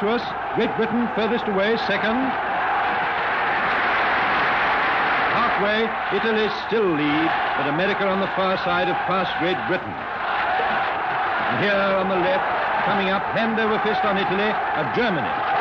to us. Great Britain furthest away, second. Halfway, Italy still lead, but America on the far side have passed Great Britain. And here on the left, coming up hand over fist on Italy, of Germany.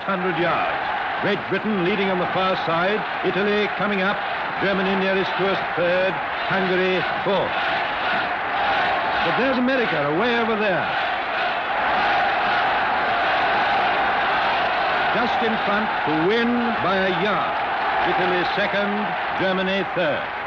Last hundred yards. Great Britain leading on the far side, Italy coming up, Germany nearest to us third, Hungary fourth. But there's America away over there. Just in front to win by a yard. Italy second, Germany third.